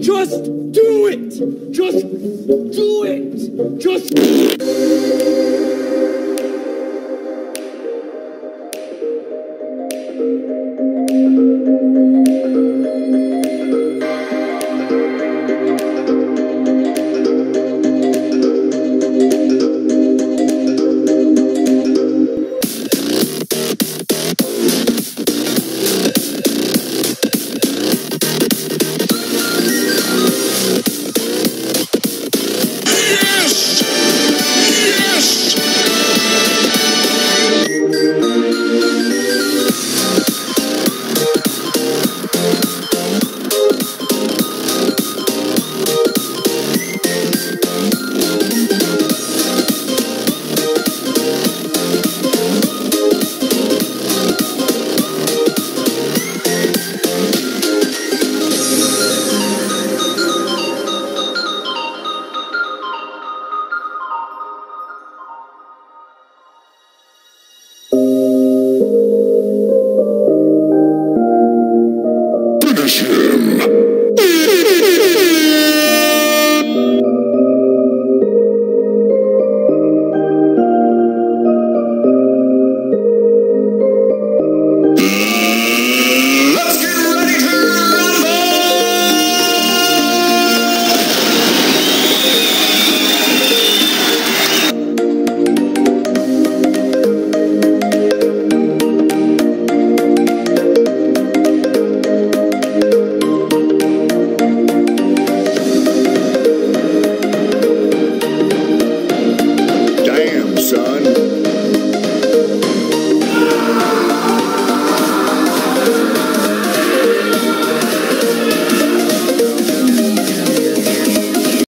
Just do it! Just do it! Just...